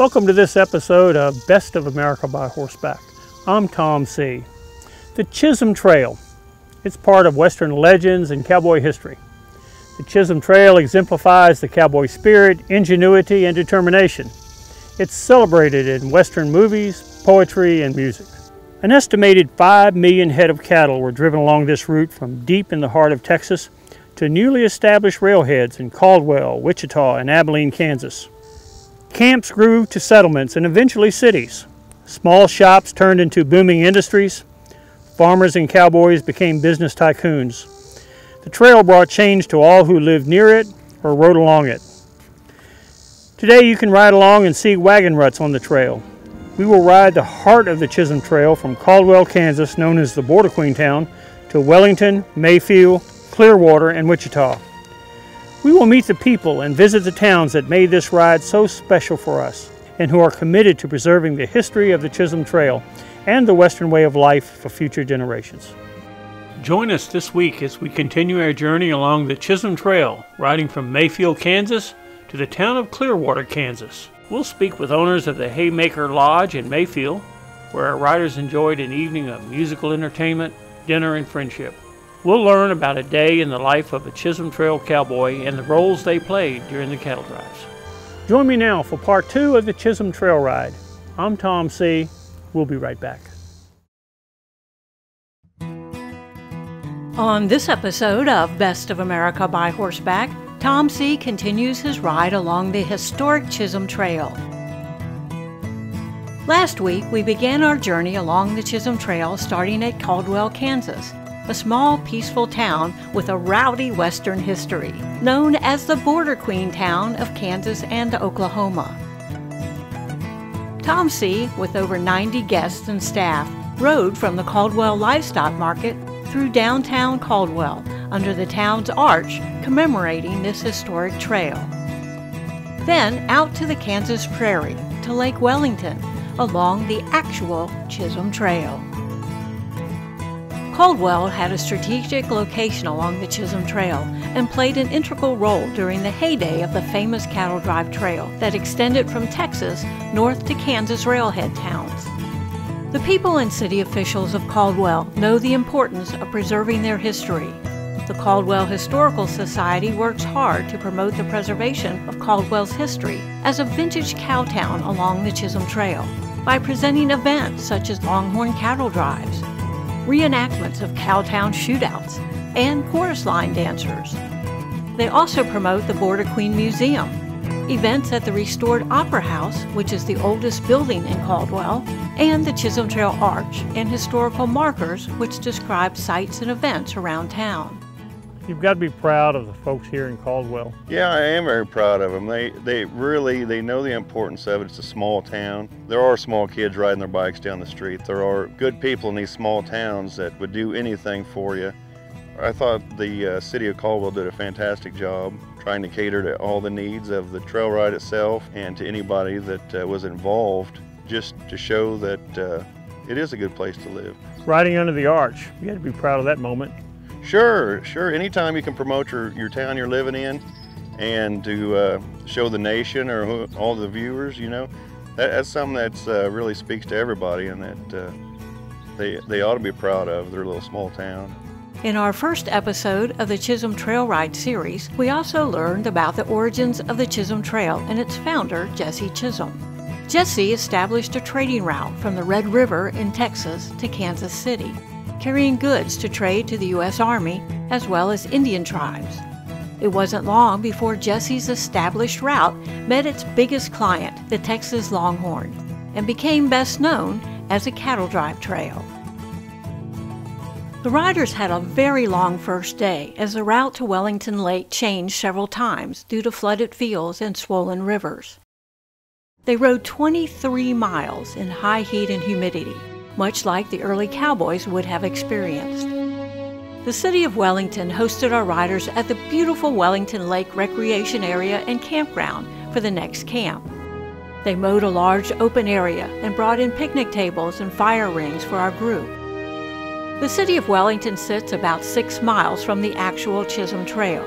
Welcome to this episode of Best of America by Horseback. I'm Tom Seay. The Chisholm Trail. It's part of Western legends and cowboy history. The Chisholm Trail exemplifies the cowboy spirit, ingenuity, and determination. It's celebrated in Western movies, poetry, and music. An estimated 5 million head of cattle were driven along this route from deep in the heart of Texas to newly established railheads in Caldwell, Wichita, and Abilene, Kansas. Camps grew to settlements and eventually cities. Small shops turned into booming industries. Farmers and cowboys became business tycoons. The trail brought change to all who lived near it or rode along it. Today you can ride along and see wagon ruts on the trail. We will ride the heart of the Chisholm Trail from Caldwell, Kansas, known as the Border Queen Town, to Wellington, Mayfield, Clearwater, and Wichita. We will meet the people and visit the towns that made this ride so special for us and who are committed to preserving the history of the Chisholm Trail and the Western way of life for future generations. Join us this week as we continue our journey along the Chisholm Trail, riding from Mayfield, Kansas to the town of Clearwater, Kansas. We'll speak with owners of the Haymaker Lodge in Mayfield, where our riders enjoyed an evening of musical entertainment, dinner, and friendship. We'll learn about a day in the life of a Chisholm Trail cowboy and the roles they played during the cattle drives. Join me now for part two of the Chisholm Trail Ride. I'm Tom Seay. We'll be right back. On this episode of Best of America by Horseback, Tom Seay. continues his ride along the historic Chisholm Trail. Last week, we began our journey along the Chisholm Trail starting at Caldwell, Kansas a small, peaceful town with a rowdy Western history, known as the Border Queen town of Kansas and Oklahoma. Tom Seay., with over 90 guests and staff, rode from the Caldwell Livestock Market through downtown Caldwell under the town's arch commemorating this historic trail. Then out to the Kansas Prairie to Lake Wellington along the actual Chisholm Trail. Caldwell had a strategic location along the Chisholm Trail and played an integral role during the heyday of the famous Cattle Drive Trail that extended from Texas north to Kansas railhead towns. The people and city officials of Caldwell know the importance of preserving their history. The Caldwell Historical Society works hard to promote the preservation of Caldwell's history as a vintage cow town along the Chisholm Trail by presenting events such as Longhorn Cattle Drives, reenactments of Cowtown shootouts, and chorus line dancers. They also promote the Border Queen Museum, events at the restored Opera House, which is the oldest building in Caldwell, and the Chisholm Trail Arch and historical markers which describe sites and events around town. You've got to be proud of the folks here in Caldwell. Yeah, I am very proud of them. They they really they know the importance of it. It's a small town. There are small kids riding their bikes down the street. There are good people in these small towns that would do anything for you. I thought the uh, city of Caldwell did a fantastic job trying to cater to all the needs of the trail ride itself and to anybody that uh, was involved just to show that uh, it is a good place to live. Riding under the arch, you got to be proud of that moment. Sure, sure. Anytime you can promote your, your town you're living in and to uh, show the nation or who, all the viewers, you know, that, that's something that uh, really speaks to everybody and that uh, they, they ought to be proud of their little small town. In our first episode of the Chisholm Trail Ride series, we also learned about the origins of the Chisholm Trail and its founder, Jesse Chisholm. Jesse established a trading route from the Red River in Texas to Kansas City carrying goods to trade to the U.S. Army as well as Indian tribes. It wasn't long before Jesse's established route met its biggest client, the Texas Longhorn, and became best known as a cattle drive trail. The riders had a very long first day as the route to Wellington Lake changed several times due to flooded fields and swollen rivers. They rode 23 miles in high heat and humidity, much like the early cowboys would have experienced. The city of Wellington hosted our riders at the beautiful Wellington Lake Recreation Area and Campground for the next camp. They mowed a large open area and brought in picnic tables and fire rings for our group. The city of Wellington sits about six miles from the actual Chisholm Trail.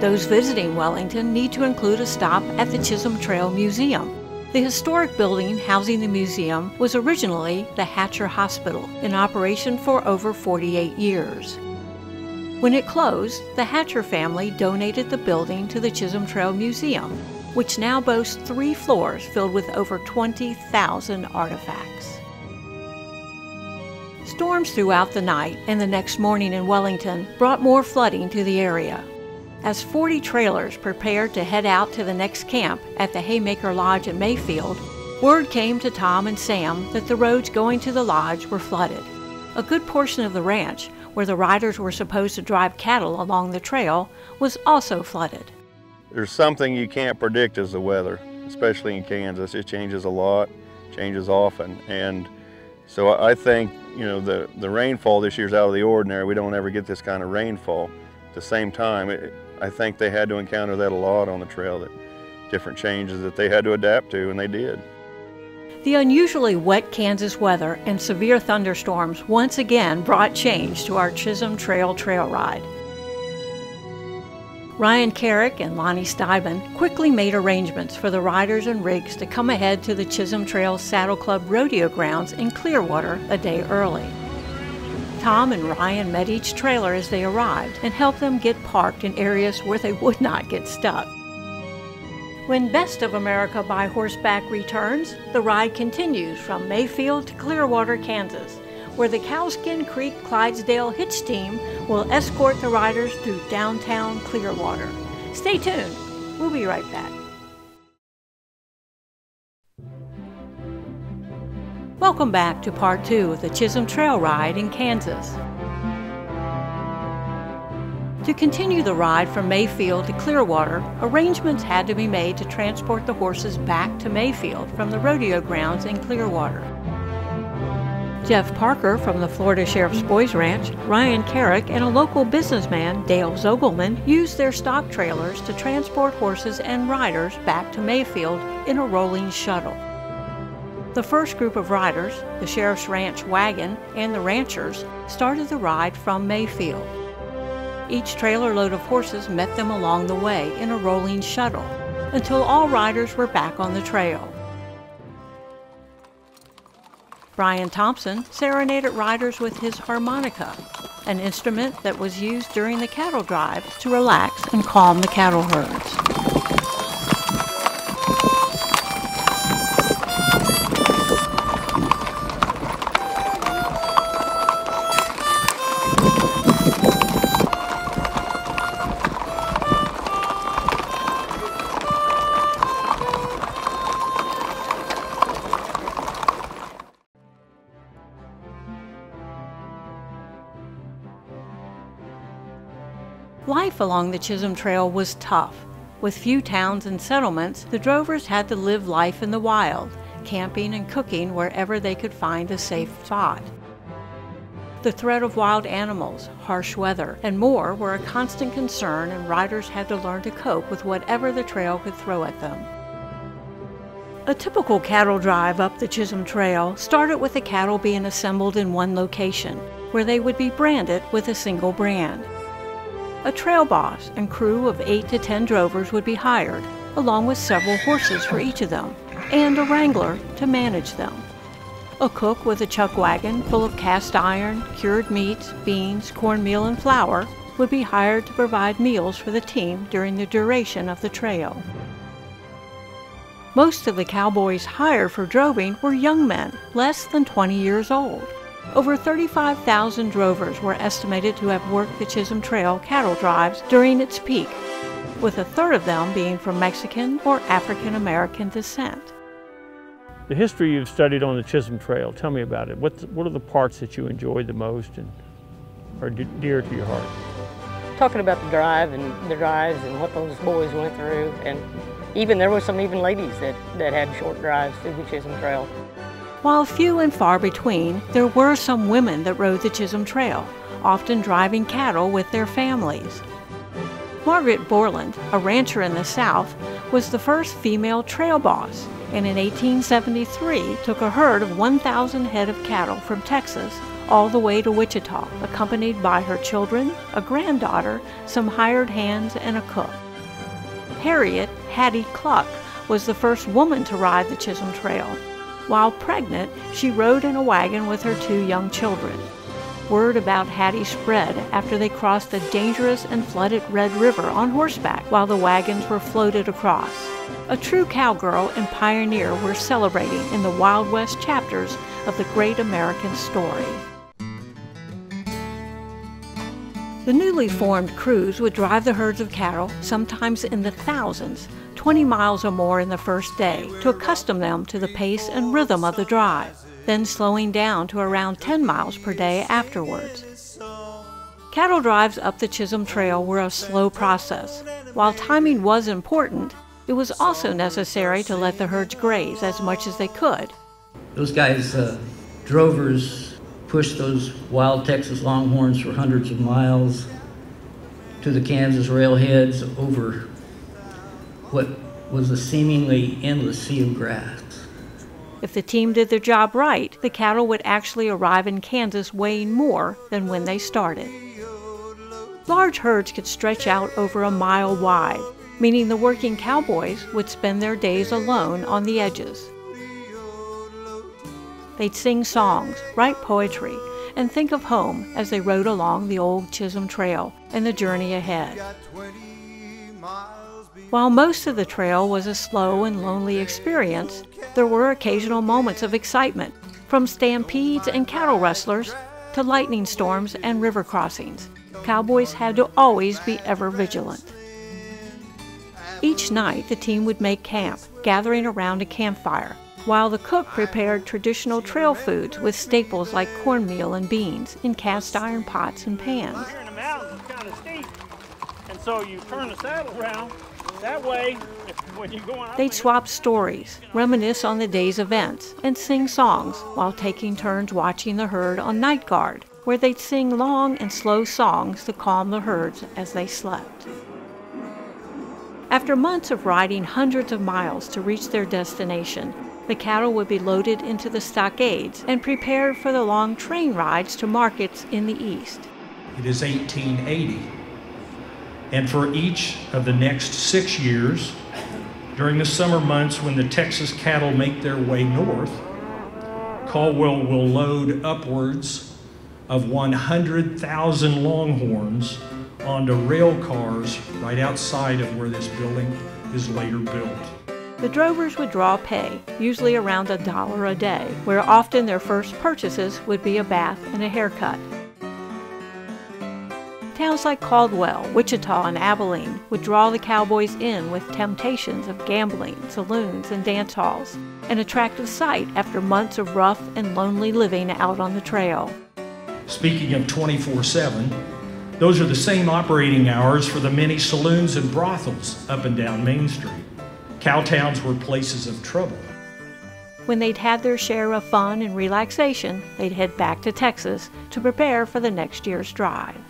Those visiting Wellington need to include a stop at the Chisholm Trail Museum, The historic building housing the museum was originally the Hatcher Hospital, in operation for over 48 years. When it closed, the Hatcher family donated the building to the Chisholm Trail Museum, which now boasts three floors filled with over 20,000 artifacts. Storms throughout the night and the next morning in Wellington brought more flooding to the area. As 40 trailers prepared to head out to the next camp at the Haymaker Lodge in Mayfield, word came to Tom and Sam that the roads going to the lodge were flooded. A good portion of the ranch, where the riders were supposed to drive cattle along the trail, was also flooded. There's something you can't predict as the weather, especially in Kansas. It changes a lot, changes often, and so I think you know the the rainfall this year is out of the ordinary. We don't ever get this kind of rainfall. At the same time, it, I think they had to encounter that a lot on the trail, that different changes that they had to adapt to, and they did. The unusually wet Kansas weather and severe thunderstorms once again brought change to our Chisholm Trail trail ride. Ryan Carrick and Lonnie Steiben quickly made arrangements for the riders and rigs to come ahead to the Chisholm Trail Saddle Club rodeo grounds in Clearwater a day early. Tom and Ryan met each trailer as they arrived and helped them get parked in areas where they would not get stuck. When Best of America by Horseback returns, the ride continues from Mayfield to Clearwater, Kansas, where the Cowskin Creek Clydesdale Hitch Team will escort the riders through downtown Clearwater. Stay tuned. We'll be right back. Welcome back to part two of the Chisholm Trail Ride in Kansas. To continue the ride from Mayfield to Clearwater, arrangements had to be made to transport the horses back to Mayfield from the rodeo grounds in Clearwater. Jeff Parker from the Florida Sheriff's Boys Ranch, Ryan Carrick, and a local businessman, Dale Zogelman, used their stock trailers to transport horses and riders back to Mayfield in a rolling shuttle. The first group of riders, the Sheriff's Ranch wagon, and the ranchers, started the ride from Mayfield. Each trailer load of horses met them along the way in a rolling shuttle until all riders were back on the trail. Brian Thompson serenaded riders with his harmonica, an instrument that was used during the cattle drives to relax and calm the cattle herds. Along the Chisholm Trail was tough. With few towns and settlements, the drovers had to live life in the wild, camping and cooking wherever they could find a safe spot. The threat of wild animals, harsh weather, and more were a constant concern, and riders had to learn to cope with whatever the trail could throw at them. A typical cattle drive up the Chisholm Trail started with the cattle being assembled in one location, where they would be branded with a single brand. A trail boss and crew of 8 to 10 drovers would be hired, along with several horses for each of them, and a wrangler to manage them. A cook with a chuck wagon full of cast iron, cured meats, beans, cornmeal, and flour would be hired to provide meals for the team during the duration of the trail. Most of the cowboys hired for droving were young men, less than 20 years old. Over 35,000 drovers were estimated to have worked the Chisholm Trail cattle drives during its peak, with a third of them being from Mexican or African American descent. The history you've studied on the Chisholm Trail, tell me about it. What, what are the parts that you enjoyed the most and are dear to your heart? Talking about the drive and the drives and what those boys went through, and even there were some even ladies that, that had short drives through the Chisholm Trail. While few and far between, there were some women that rode the Chisholm Trail, often driving cattle with their families. Margaret Borland, a rancher in the South, was the first female trail boss, and in 1873 took a herd of 1,000 head of cattle from Texas all the way to Wichita, accompanied by her children, a granddaughter, some hired hands, and a cook. Harriet Hattie Cluck was the first woman to ride the Chisholm Trail. While pregnant, she rode in a wagon with her two young children. Word about Hattie spread after they crossed the dangerous and flooded Red River on horseback while the wagons were floated across. A true cowgirl and pioneer were celebrating in the Wild West chapters of the great American story. The newly formed crews would drive the herds of cattle, sometimes in the thousands, 20 miles or more in the first day to accustom them to the pace and rhythm of the drive, then slowing down to around 10 miles per day afterwards. Cattle drives up the Chisholm Trail were a slow process. While timing was important, it was also necessary to let the herds graze as much as they could. Those guys, uh, drovers, pushed those wild Texas longhorns for hundreds of miles to the Kansas railheads over what was a seemingly endless sea of grass. If the team did their job right, the cattle would actually arrive in Kansas weighing more than when they started. Large herds could stretch out over a mile wide, meaning the working cowboys would spend their days alone on the edges. They'd sing songs, write poetry, and think of home as they rode along the old Chisholm Trail and the journey ahead. While most of the trail was a slow and lonely experience, there were occasional moments of excitement, from stampedes and cattle rustlers to lightning storms and river crossings. Cowboys had to always be ever vigilant. Each night, the team would make camp, gathering around a campfire, while the cook prepared traditional trail foods with staples like cornmeal and beans in cast iron pots and pans. And so you turn the saddle around that way, when you go They'd swap stories, reminisce on the day's events, and sing songs while taking turns watching the herd on night guard, where they'd sing long and slow songs to calm the herds as they slept. After months of riding hundreds of miles to reach their destination, the cattle would be loaded into the stockades and prepared for the long train rides to markets in the east. It is 1880 and for each of the next six years, during the summer months when the Texas cattle make their way north, Caldwell will load upwards of 100,000 longhorns onto rail cars right outside of where this building is later built. The drovers would draw pay, usually around a dollar a day, where often their first purchases would be a bath and a haircut. Towns like Caldwell, Wichita, and Abilene would draw the cowboys in with temptations of gambling, saloons, and dance halls, an attractive sight after months of rough and lonely living out on the trail. Speaking of 24 7, those are the same operating hours for the many saloons and brothels up and down Main Street. Cowtowns were places of trouble. When they'd had their share of fun and relaxation, they'd head back to Texas to prepare for the next year's drive.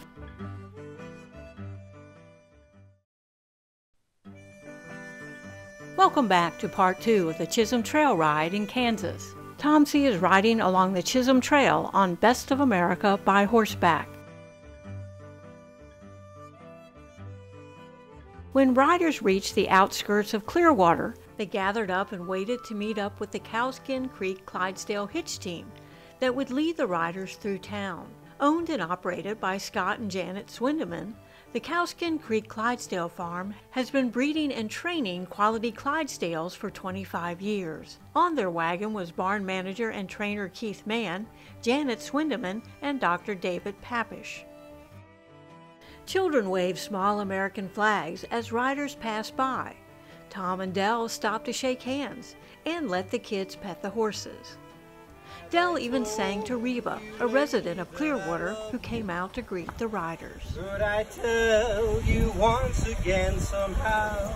Welcome back to part two of the Chisholm Trail Ride in Kansas. Tom Seay. is riding along the Chisholm Trail on Best of America by horseback. When riders reached the outskirts of Clearwater, they gathered up and waited to meet up with the Cowskin Creek Clydesdale Hitch Team that would lead the riders through town. Owned and operated by Scott and Janet Swindeman, the Cowskin Creek Clydesdale Farm has been breeding and training quality Clydesdales for 25 years. On their wagon was barn manager and trainer Keith Mann, Janet Swindeman, and Dr. David Papish. Children waved small American flags as riders passed by. Tom and Del stopped to shake hands and let the kids pet the horses. Del even sang to Reba, a resident of Clearwater who came out to greet the riders. Could I tell you once again somehow?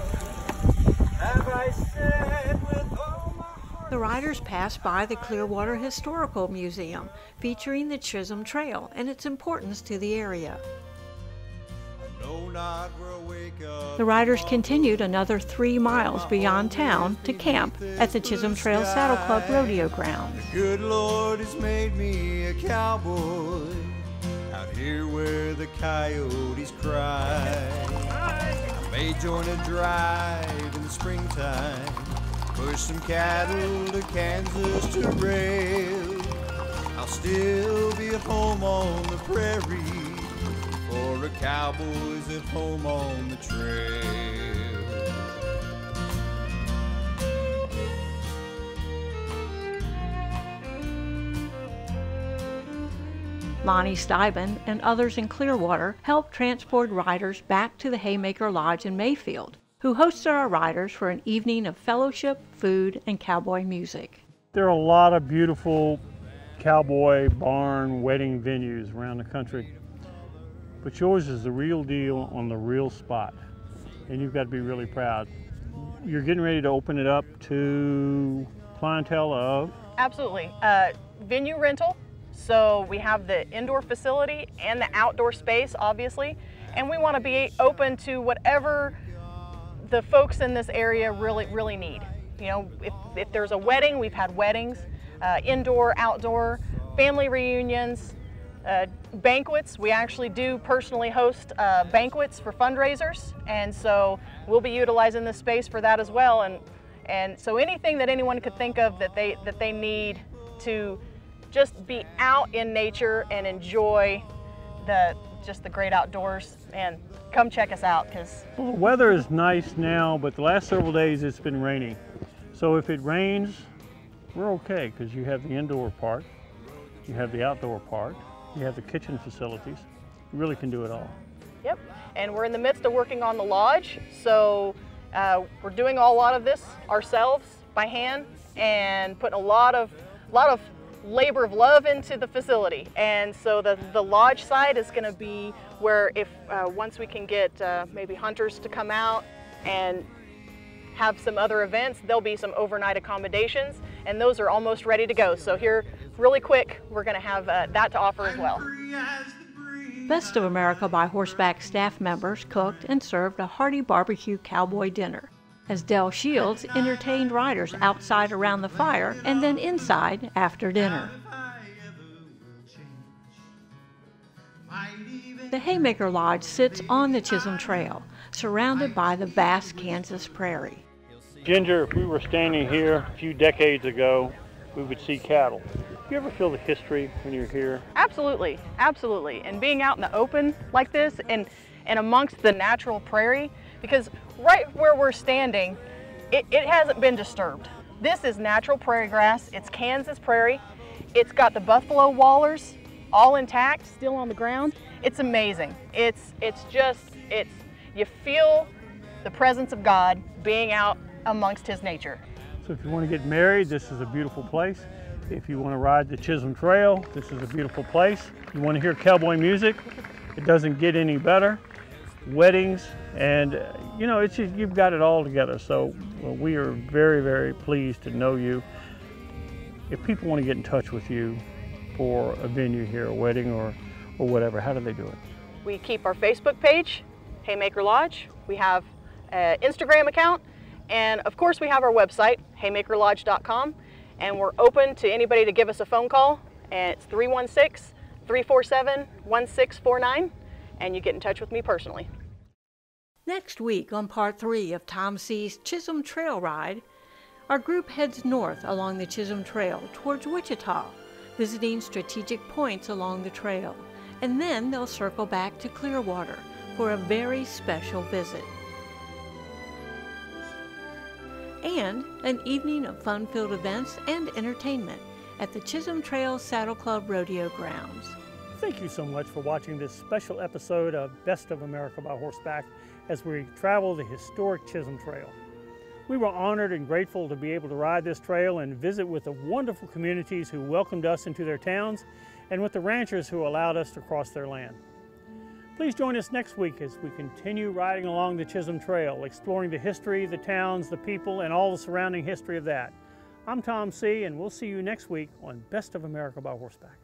Have I said with all my heart? The riders passed by the Clearwater Historical Museum, featuring the Chisholm Trail and its importance to the area. The riders continued another three miles beyond town to camp at the Chisholm Trail Saddle Club rodeo ground. The good Lord has made me a cowboy out here where the coyotes cry. I may join a drive in the springtime Push some cattle to Kansas to rail. I'll still be at home on the prairie for a cowboy's at home on the trail. Lonnie Steiben and others in Clearwater helped transport riders back to the Haymaker Lodge in Mayfield, who hosted our riders for an evening of fellowship, food, and cowboy music. There are a lot of beautiful cowboy barn wedding venues around the country, but yours is the real deal on the real spot, and you've got to be really proud. You're getting ready to open it up to clientele of Absolutely. Uh, venue rental. So we have the indoor facility and the outdoor space, obviously, and we want to be open to whatever the folks in this area really, really need. You know, if, if there's a wedding, we've had weddings, uh, indoor, outdoor, family reunions, uh, banquets. We actually do personally host uh, banquets for fundraisers, and so we'll be utilizing this space for that as well. And and so anything that anyone could think of that they that they need to just be out in nature and enjoy the just the great outdoors and come check us out because Well, the weather is nice now, but the last several days it's been raining. So if it rains, we're okay because you have the indoor part, you have the outdoor part, you have the kitchen facilities. You really can do it all. Yep. And we're in the midst of working on the lodge, so uh, we're doing a lot of this ourselves by hand and putting a lot of a lot of labor of love into the facility. And so the, the lodge side is going to be where if uh, once we can get uh, maybe hunters to come out and have some other events, there'll be some overnight accommodations and those are almost ready to go. So here, really quick, we're going to have uh, that to offer as well. Best of America by Horseback staff members cooked and served a hearty barbecue cowboy dinner, as Del Shields entertained riders outside around the fire and then inside after dinner. The Haymaker Lodge sits on the Chisholm Trail, surrounded by the vast Kansas prairie. Ginger, if we were standing here a few decades ago, we would see cattle. You ever feel the history when you're here? Absolutely, absolutely. And being out in the open like this and, and amongst the natural prairie, because right where we're standing, it, it hasn't been disturbed. This is natural prairie grass, it's Kansas prairie. It's got the buffalo wallers all intact, still on the ground. It's amazing. It's, it's just, it's, you feel the presence of God being out amongst his nature. So if you want to get married, this is a beautiful place. If you want to ride the Chisholm Trail, this is a beautiful place. You want to hear cowboy music, it doesn't get any better. Weddings, and you know, it's just, you've got it all together. So well, we are very, very pleased to know you. If people want to get in touch with you for a venue here, a wedding or, or whatever, how do they do it? We keep our Facebook page, Haymaker Lodge. We have an Instagram account, and of course we have our website, haymakerlodge.com, and we're open to anybody to give us a phone call, and it's 316-347-1649, and you get in touch with me personally. Next week on part three of Tom Seay.'s Chisholm Trail Ride, our group heads north along the Chisholm Trail towards Wichita, visiting strategic points along the trail, and then they'll circle back to Clearwater for a very special visit. And an evening of fun filled events and entertainment at the Chisholm Trail Saddle Club Rodeo Grounds. Thank you so much for watching this special episode of Best of America by Horseback as we travel the historic Chisholm Trail. We were honored and grateful to be able to ride this trail and visit with the wonderful communities who welcomed us into their towns and with the ranchers who allowed us to cross their land. Please join us next week as we continue riding along the Chisholm Trail, exploring the history, the towns, the people, and all the surrounding history of that. I'm Tom Seay., and we'll see you next week on Best of America by Horseback.